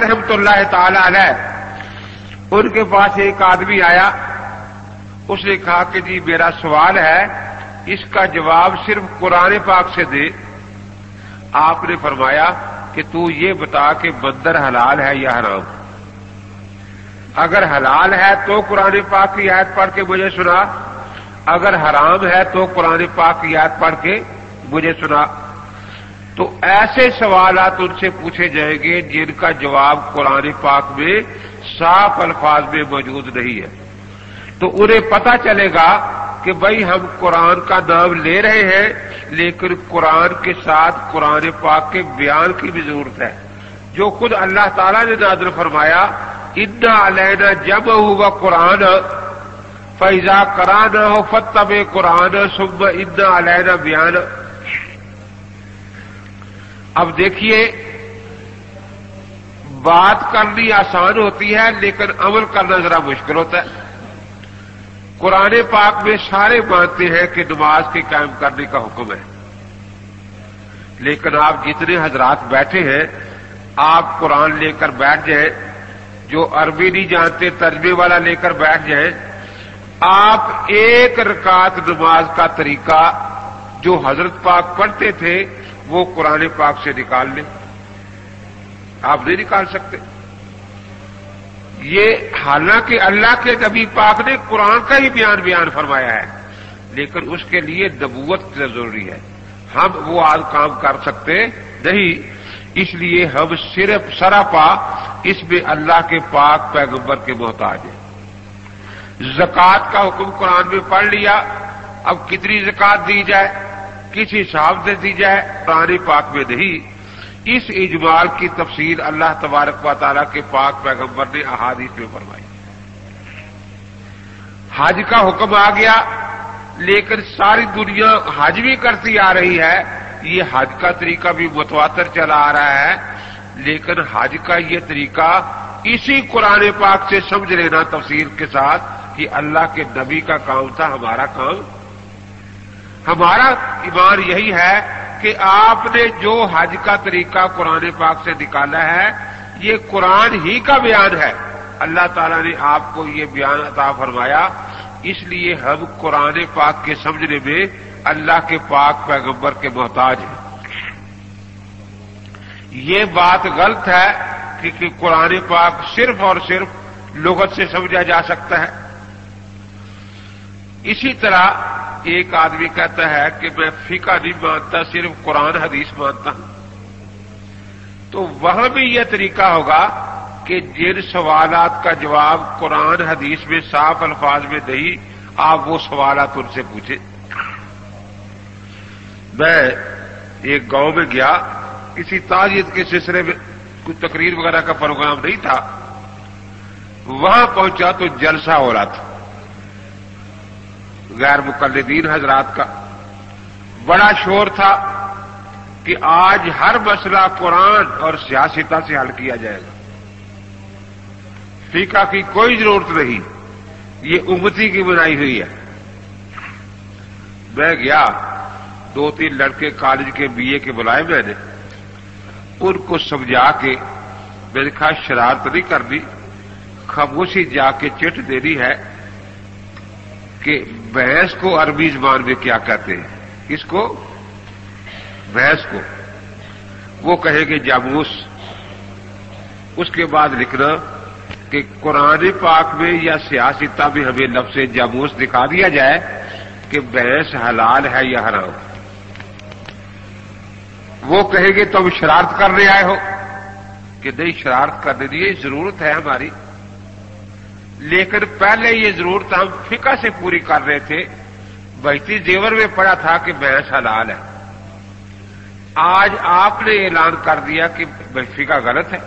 رحمت اللہ تعالی علیہ۔ ان کے پاس ایک آدمی آیا۔ اس نے کہا کہ جی میرا سوال ہے، اس کا جواب صرف قرآن پاک سے دے۔ آپ نے فرمایا کہ تو یہ بتا کہ بندر حلال ہے یا حرام۔ اگر حلال ہے تو قرآن پاک کی آیت پڑھ کے مجھے سنا۔ اگر حرام ہے تو قرآن پاک کی آیت پڑھ کے مجھے سنا۔ تو ایسے سوالات ان سے پوچھے جائیں گے جن کا جواب قرآن پاک میں صاف الفاظ میں موجود نہیں ہے۔ تو انہیں پتا چلے گا کہ بھائی ہم قرآن کا نام لے رہے ہیں، لیکن قرآن کے ساتھ قرآن پاک کے بیان کی بھی ضرورت ہے۔ جو خود اللہ تعالیٰ نے نادر فرمایا، انا علینا جب ہوگا قرآن فیضا کرانا ہو فتب قرآن سب انا علینا بیان اب دیکھیے، بات کرنی آسان ہوتی ہے، لیکن عمل کرنا ذرا مشکل ہوتا ہے۔ قرآن پاک میں سارے مانتے ہیں کہ نماز کے قائم کرنے کا حکم ہے۔ لیکن آپ جتنے حضرات بیٹھے ہیں، آپ قرآن لے کر بیٹھ جائیں، جو عربی نہیں جانتے، ترجمے والا لے کر بیٹھ جائیں، آپ ایک رکعت نماز کا طریقہ جو حضرت پاک پڑھتے تھے وہ قرآن پاک سے نکال لیں۔ آپ نہیں نکال سکتے۔ یہ حالانکہ اللہ کے نبی پاک نے قرآن کا ہی بیان بیان فرمایا ہے، لیکن اس کے لیے نبوت ضروری ہے۔ ہم وہ آج کام کر سکتے نہیں، اس لیے ہم صرف سراپا اس میں اللہ کے پاک پیغمبر کے محتاج ہیں۔ زکوٰۃ کا حکم قرآن میں پڑھ لیا، اب کتنی زکوٰۃ دی جائے؟ کس حساب سے دی جائے قرآن پاک میں نہیں۔ اس اجمال کی تفصیل اللہ تبارک و تعالیٰ کے پاک پیغمبر نے احادیث میں فرمائی۔ حج کا حکم آ گیا، لیکن ساری دنیا حج بھی کرتی آ رہی ہے۔ یہ حج کا طریقہ بھی متواتر چلا آ رہا ہے، لیکن حج کا یہ طریقہ اسی قرآن پاک سے سمجھ لینا تفصیل کے ساتھ کہ اللہ کے نبی کا کام تھا، ہمارا کام ہمارا ایمان یہی ہے کہ آپ نے جو حج کا طریقہ قرآن پاک سے نکالا ہے، یہ قرآن ہی کا بیان ہے۔ اللہ تعالیٰ نے آپ کو یہ بیان عطا فرمایا۔ اس لیے ہم قرآن پاک کے سمجھنے میں اللہ کے پاک پیغمبر کے محتاج ہیں۔ یہ بات غلط ہے کہ قرآن پاک صرف اور صرف لغت سے سمجھا جا سکتا ہے۔ اسی طرح ایک آدمی کہتا ہے کہ میں فقہ نہیں مانتا، صرف قرآن حدیث مانتا ہوں۔ تو وہاں بھی یہ طریقہ ہوگا کہ جن سوالات کا جواب قرآن حدیث میں صاف الفاظ میں نہیں، آپ وہ سوالات ان سے پوچھیں۔ میں ایک گاؤں میں گیا، کسی تعزیت کے سلسلے میں کوئی تقریر وغیرہ کا پروگرام نہیں تھا۔ وہاں پہنچا تو جلسہ ہو رہا تھا۔ غیر مقلدین حضرات کا بڑا شور تھا کہ آج ہر مسئلہ قرآن اور سیاستہ سے حل کیا جائے گا۔ فیقہ کی کوئی ضرورت نہیں، یہ امتی کی بنائی ہوئی ہے۔ میں گیا، دو تین لڑکے کالج کے بی اے کے بلائے میں نے۔ ان کو سمجھا کے میں نے کہا، شرارت نہیں کرنی، خاموشی جا کے چٹ دینی ہے۔ کہ بحث کو عربی زبان میں کیا کہتے ہیں؟ کس کو؟ بحث کو۔ وہ کہیں گے جاموس۔ اس کے بعد لکھنا کہ قرآن پاک میں یا سیاستہ میں ہمیں لفظ جاموس دکھا دیا جائے کہ بحث حلال ہے یا حرام۔ وہ کہیں گے تم شرارت کرنے آئے ہو۔ کہ نہیں، شرارت کرنے دی ضرورت ہے ہماری۔ لیکن پہلے یہ ضرورت ہم فقہ سے پوری کر رہے تھے بہتی زیور میں پڑا تھا کہ بحث حلال ہے۔ آج آپ نے اعلان کر دیا کہ فقہ غلط ہے۔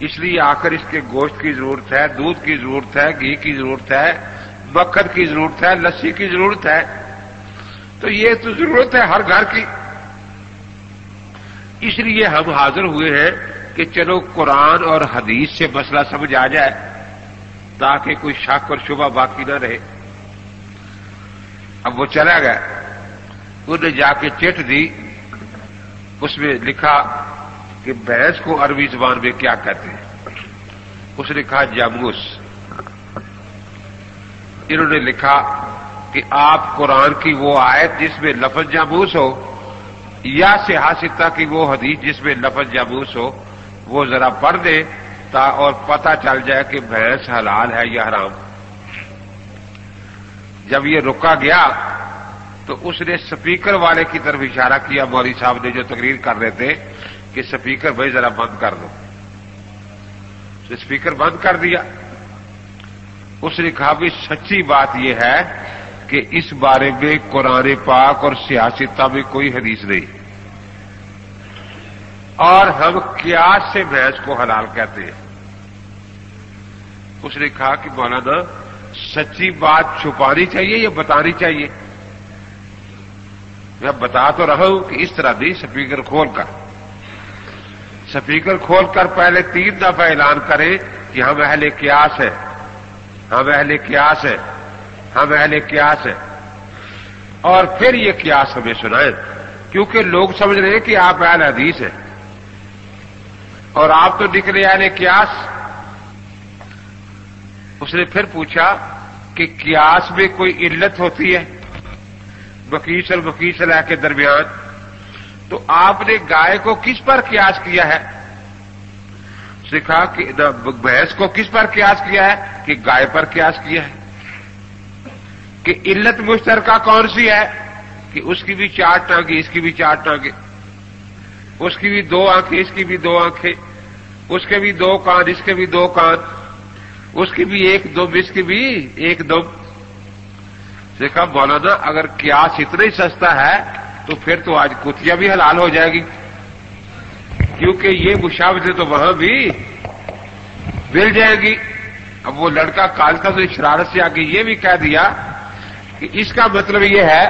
اس لیے آ کر اس کے گوشت کی ضرورت ہے، دودھ کی ضرورت ہے، گھی کی ضرورت ہے، مکھن کی ضرورت ہے، لسی کی ضرورت ہے۔ تو یہ تو ضرورت ہے ہر گھر کی۔ اس لیے ہم حاضر ہوئے ہیں کہ چلو قرآن اور حدیث سے مسئلہ سمجھ آ جائے۔ تاکہ کوئی شک اور شبہ باقی نہ رہے۔ اب وہ چلا گیا۔ انہیں جا کے چٹ دی۔ اس میں لکھا کہ بھینس کو عربی زبان میں کیا کہتے ہیں۔ اس نے کہا جاموس۔ انہوں نے لکھا کہ آپ قرآن کی وہ آیت جس میں لفظ جاموس ہو یا سیاستہ کی وہ حدیث جس میں لفظ جاموس ہو، وہ ذرا پڑھ دے تا اور پتہ چل جائے کہ بھینس حلال ہے یا حرام۔ جب یہ رکا گیا تو اس نے سپیکر والے کی طرف اشارہ کیا مولوی صاحب نے جو تقریر کر رہے تھے کہ سپیکر بھائی ذرا بند کر دو۔ اسپیکر بند کر دیا۔ اس نے کہا بھی سچی بات یہ ہے کہ اس بارے میں قرآن پاک اور سیاستہ میں کوئی حدیث نہیں۔ اور ہم قیاس سے بھینس کو حلال کہتے ہیں۔ اس نے کہا کہ مولانا سچی بات چھپانی چاہیے یا بتانی چاہیے؟ میں بتا تو رہا ہوں کہ اس طرح نہیں، سپیکر کھول کر۔ سپیکر کھول کر پہلے تین دفعہ اعلان کرے کہ ہم اہل قیاس ہیں۔ ہم اہل قیاس ہیں۔ ہم اہل قیاس ہیں۔ اور پھر یہ قیاس ہمیں سنائیں، کیونکہ لوگ سمجھ رہے ہیں کہ آپ اہل حدیث ہیں۔ اور آپ تو نکلے اہل یعنی قیاس؟ اس نے پھر پوچھا کہ قیاس میں کوئی علت ہوتی ہے؟ بکیس اور بکیس اللہ کے درمیان، تو آپ نے گائے کو کس پر قیاس کیا ہے؟ سکھا کہ بھینس کو کس پر قیاس کیا ہے؟ کہ گائے پر قیاس کیا ہے۔ کہ علت مشترکہ کون سی ہے؟ کہ اس کی بھی چار ٹانگیں، اس کی بھی چار ٹانگیں۔ اس کی بھی دو آنکھیں، اس کی بھی دو آنکھیں، اس کے بھی دو کان، اس کے بھی دو کان، اس کی بھی ایک دم، اس کی بھی ایک دم۔ دیکھا، مولانا جی، اگر قیاس اتنا ہی سستا ہے تو پھر تو آج کتیا بھی حلال ہو جائے گی۔ کیونکہ یہ مشاورتیں تو وہاں بھی مل جائے گی۔ اب وہ لڑکا کال کا تو شرارت سے آگے یہ بھی کہہ دیا کہ اس کا مطلب یہ ہے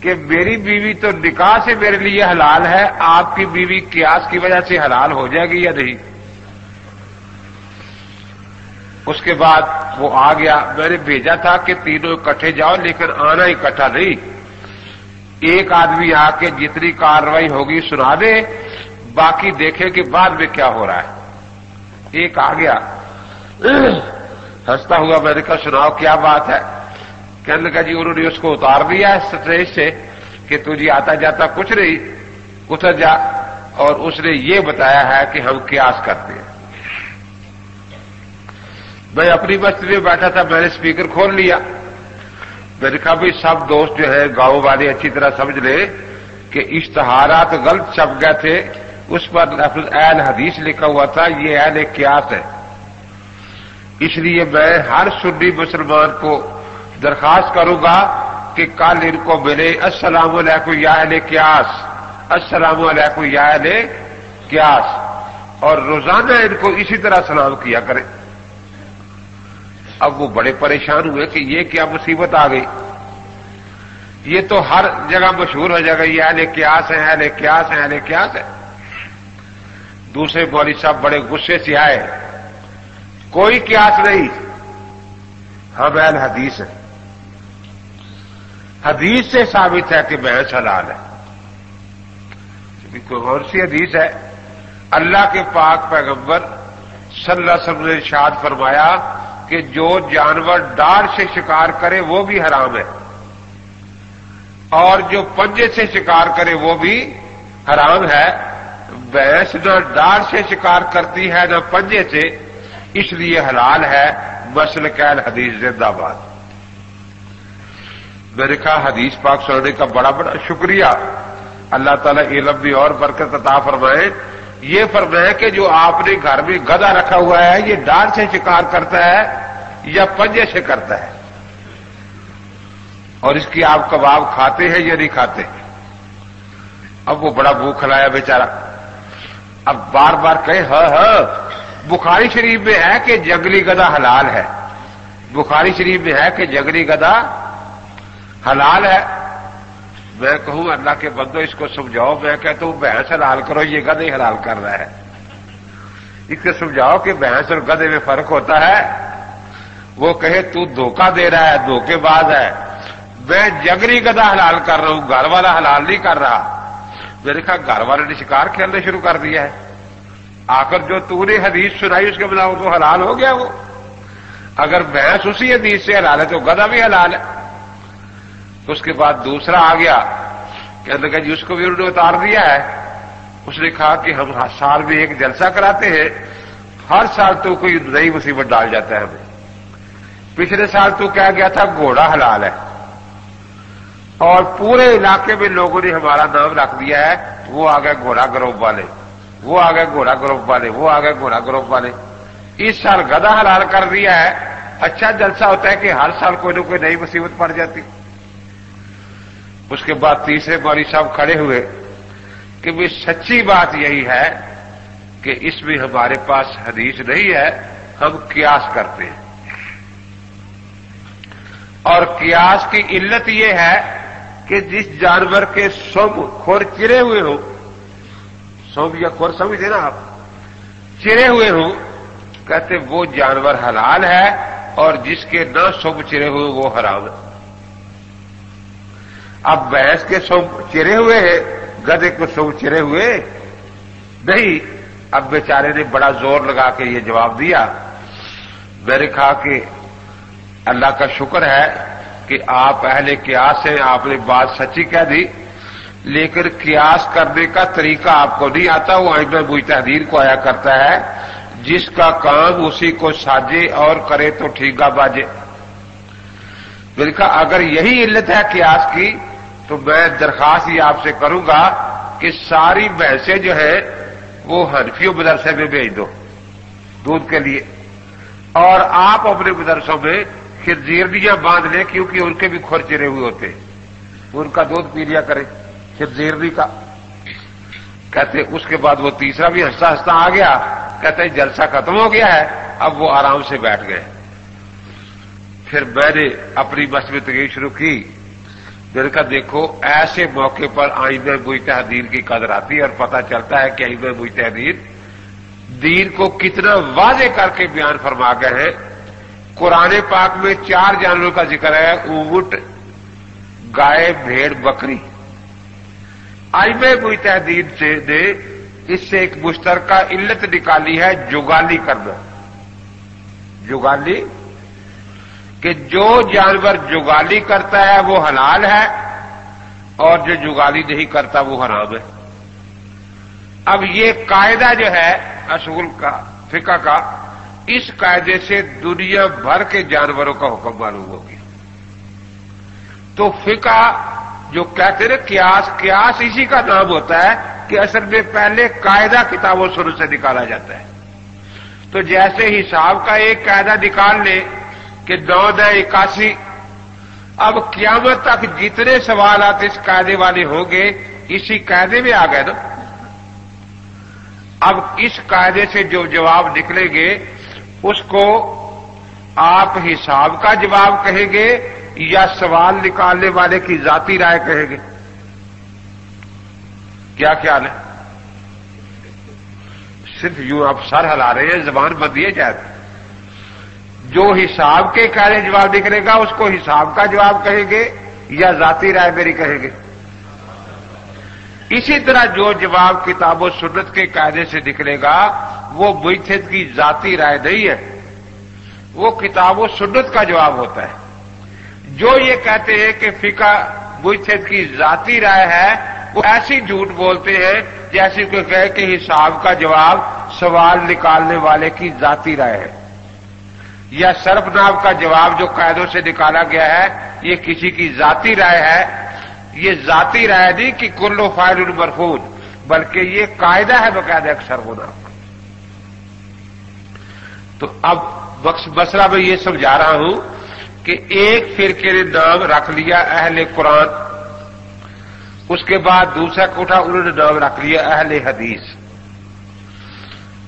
کہ میری بیوی تو نکاح سے میرے لیے حلال ہے، آپ کی بیوی قیاس کی وجہ سے حلال ہو جائے گی یا نہیں؟ اس کے بعد وہ آ گیا، میں نے بھیجا تھا کہ تینوں اکٹھے جاؤ، لیکن آنا اکٹھا نہیں۔ ایک آدمی آ کے جتنی کاروائی ہوگی سنا دے، باقی دیکھے کہ بعد میں کیا ہو رہا ہے۔ ایک آ گیا، ہنستا ہوا میں نے کہا، سناؤ کیا بات ہے؟ کہنے لگا جی انہوں نے اس کو اتار دیا اسٹیج سے کہ تجھے جی آتا جاتا کچھ نہیں، اتر جا اور اس نے یہ بتایا ہے کہ ہم قیاس کرتے ہیں۔ میں اپنی بستی میں بیٹھا تھا، میں نے اسپیکر کھول لیا۔ میں نے کہا بھی سب دوست جو ہے گاؤں والے اچھی طرح سمجھ لے کہ اشتہارات غلط چھپ گئے تھے۔ اس پر لفظ اہل حدیث لکھا ہوا تھا، یہ اہل قیاس ہے۔ اس لیے میں ہر سنی مسلمان کو درخواست کروں گا کہ کل ان کو ملے۔ السلام علیکم یا اہل قیاس۔ السلام علیکم یا اہل قیاس۔ اور روزانہ ان کو اسی طرح سلام کیا کریں۔ اب وہ بڑے پریشان ہوئے کہ یہ کیا مصیبت آ گئی۔ یہ تو ہر جگہ مشہور ہو جائے گا، یہ اہل قیاس ہے اہل قیاس ہے اہل قیاس ہے دوسرے مولوی صاحب بڑے غصے سے آئے۔ کوئی قیاس نہیں۔ ہم اہل حدیث ہیں۔ حدیث سے ثابت ہے کہ بحث حلال ہے۔ کوئی اور سی حدیث ہے؟ اللہ کے پاک پیغمبر صلی اللہ علیہ وسلم نے ارشاد فرمایا کہ جو جانور ڈار سے شکار کرے وہ بھی حرام ہے۔ اور جو پنجے سے شکار کرے وہ بھی حرام ہے۔ بھینس نہ ڈار سے شکار کرتی ہے نہ پنجے سے، اس لیے حلال ہے۔ مسل قید حدیث زندہ باد۔ میرے کہا حدیث پاک سننے کا بڑا بڑا شکریہ۔ اللہ تعالیٰ علم بھی اور برکت عطا فرمائے۔ یہ فرمایا کہ جو آپ نے گھر میں گدا رکھا ہوا ہے، یہ ڈار سے شکار کرتا ہے یا پنجے سے کرتا ہے؟ اور اس کی آپ کباب کھاتے ہیں یا نہیں کھاتے؟ اب وہ بڑا بھوک کھلایا بیچارہ۔ اب بار بار کہے ہاں ہاں بخاری شریف میں ہے کہ جنگلی گدا حلال ہے۔ بخاری شریف میں ہے کہ جنگلی گدا حلال ہے۔ میں کہوں اللہ کے بندو، اس کو سمجھاؤ۔ میں کہتا ہوں، بھینس حلال کرو، یہ گدے حلال کر رہا ہے۔ اس کو سمجھاؤ کہ بھینس اور گدے میں فرق ہوتا ہے۔ وہ کہے، تو دھوکہ دے رہا ہے، دھوکے باز ہے۔ میں جگری گدا حلال کر رہا ہوں، گھر والا حلال نہیں کر رہا۔ میں نے کہا، گھر والے نے شکار کھیلنا شروع کر دیا ہے۔ آخر جو تو نے حدیث سنائی، اس کے بلا تو حلال ہو گیا وہ۔ اگر بھینس اسی حدیث سے حلال ہے، تو گدا بھی حلال ہے۔ اس کے بعد دوسرا آ گیا، کہنے لگا جی اس کو بھی انہوں نے اتار دیا ہے۔ اس نے کہا کہ ہم ہر سال میں ایک جلسہ کراتے ہیں، ہر سال تو کوئی نئی مصیبت ڈال جاتا ہے۔ ہمیں پچھلے سال تو کہا گیا تھا گھوڑا حلال ہے۔ اور پورے علاقے میں لوگوں نے ہمارا نام رکھ دیا ہے، وہ آ گئے گھوڑا گروپ والے۔ وہ آ گئے گھوڑا گروپ والے، وہ آ گئے گھوڑا گروپ والے۔ اس سال گدا حلال کر دیا ہے۔ اچھا جلسہ ہوتا ہے کہ ہر سال کوئی نہ کوئی نئی مصیبت پڑ جاتی۔ اس کے بعد تیسرے مولوی صاحب کھڑے ہوئے کہ بھی سچی بات یہی ہے کہ اس میں ہمارے پاس حدیث نہیں ہے، ہم قیاس کرتے ہیں۔ اور قیاس کی علت یہ ہے کہ جس جانور کے سب کھور چرے ہوئے ہو سب یا کھور سمجھے نا آپ؟ چرے ہوئے ہوں، کہتے وہ جانور حلال ہے اور جس کے نہ سب چرے ہوئے وہ حرام ہے۔ اب بھینس کے سب چرے ہوئے ہیں، گدے کو سب چرے ہوئے نہیں، اب بیچارے نے بڑا زور لگا کے یہ جواب دیا۔ میں نے کہا کہ اللہ کا شکر ہے کہ آپ اہل قیاس ہیں، آپ نے بات سچی کہہ دی۔ لیکن قیاس کرنے کا طریقہ آپ کو نہیں آتا، وہ آئندہ بوئی تحدیر کو آیا کرتا ہے۔ جس کا کام اسی کو ساجے اور کرے تو ٹھیکا باجے۔ میں نے کہا، اگر یہی علت ہے قیاس کی تو میں درخواست یہ آپ سے کروں گا کہ ساری بحثیں جو ہے وہ حنفیوں مدرسے میں بھیج دو، دودھ کے لیے۔ اور آپ اپنے مدرسوں میں خرزیرنیاں باندھ لیں کیونکہ ان کے بھی کھور چرے ہوئے ہوتے۔ ان کا دودھ پی لیا کرے خرزیرنی کا۔ کہتے اس کے بعد وہ تیسرا بھی ہنستا ہنستا آ گیا، کہتے جلسہ ختم ہو گیا ہے، اب وہ آرام سے بیٹھ گئے۔ پھر میں نے اپنی بس میں تقریب شروع کی۔ نے کہا دیکھو، ایسے موقع پر آئندہ بوئی تحدیر کی قدر آتی ہے اور پتہ چلتا ہے کہ آئندہ بوئی تحدیر دین کو کتنا واضح کر کے بیان فرما گئے ہیں۔ قرآن پاک میں چار جانوروں کا ذکر ہے، اونٹ، گائے، بھیڑ، بکری۔ آئب بوئی تحدیر سے نے اس سے ایک مشترکہ علت نکالی ہے، جگالی کرنا۔ جگالی؟ کہ جو جانور جگالی کرتا ہے وہ حلال ہے اور جو جگالی نہیں کرتا وہ حرام ہے۔ اب یہ قاعدہ جو ہے اصول کا، فقہ کا، اس قاعدے سے دنیا بھر کے جانوروں کا حکم معلوم ہوگی تو فقہ جو کہتے ہیں قیاس قیاس اسی کا نام ہوتا ہے کہ اصل میں پہلے قاعدہ کتابوں شروع سے نکالا جاتا ہے۔ تو جیسے حساب کا ایک قاعدہ نکال لے کہ نو دہ اکاسی۔ اب قیامت تک جتنے سوالات اس قاعدے والے ہوں گے، اسی قاعدے میں آ گئے نا۔ اب اس قاعدے سے جو جواب نکلیں گے، اس کو آپ حساب کا جواب کہیں گے یا سوال نکالنے والے کی ذاتی رائے کہیں گے؟ کیا خیال ہے؟ صرف یوں آپ سر ہلا رہے ہیں، زبان بندی ہے جائے۔ جو حساب کے کارے جواب نکلے گا اس کو حساب کا جواب کہیں گے یا ذاتی رائے میری کہیں گے؟ اسی طرح جو جواب کتاب و سنت کے قاعدے سے نکلے گا، وہ بچت کی ذاتی رائے نہیں ہے۔ وہ کتاب و سنت کا جواب ہوتا ہے۔ جو یہ کہتے ہیں کہ فقہ بچت کی ذاتی رائے ہے، وہ ایسی جھوٹ بولتے ہیں جیسے کہ کہے کہ حساب کا جواب سوال نکالنے والے کی ذاتی رائے ہے۔ یا سرف ناب کا جواب جو قاعدوں سے نکالا گیا ہے، یہ کسی کی ذاتی رائے ہے۔ یہ ذاتی رائے نہیں کہ کلو فائل المرفوظ بلکہ یہ قاعدہ ہے باقاعدہ اکثر ہونا تو اب بسرا میں یہ سمجھا رہا ہوں کہ ایک فرقے نے نام رکھ لیا اہل قرآن، اس کے بعد دوسرا کوٹا انہوں نے نام رکھ لیا اہل حدیث۔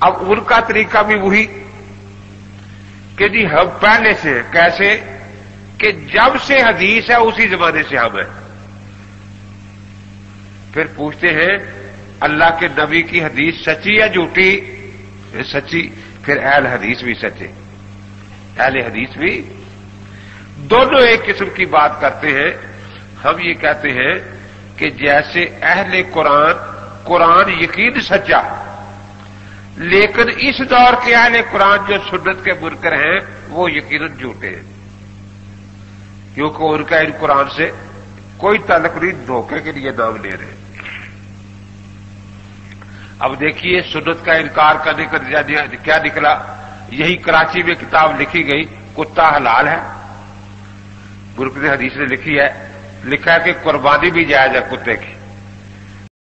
اب ان کا طریقہ بھی وہی کہ جی ہم پہلے سے کیسے کہ جب سے حدیث ہے اسی زمانے سے ہم ہیں پھر پوچھتے ہیں، اللہ کے نبی کی حدیث سچی یا جھوٹی؟ سچی، پھر اہل حدیث بھی سچے۔ اہل حدیث بھی۔ دونوں ایک قسم کی بات کرتے ہیں۔ ہم یہ کہتے ہیں کہ جیسے اہل قرآن قرآن یقین سچا لیکن اس دور کے اہل قرآن جو سنت کے برکر ہیں، وہ یقیناً جھوٹے ہیں۔ کیونکہ ان کا ان قرآن سے کوئی تعلق نہیں، دھوکے کے لیے نام لے رہے اب دیکھیے، سنت کا انکار کرنے کا نتیجہ کیا نکلا؟ یہی کراچی میں کتاب لکھی گئی، کتا حلال ہے۔ برکت حدیث نے لکھی ہے، لکھا ہے کہ قربانی بھی جائز ہے کتے کی۔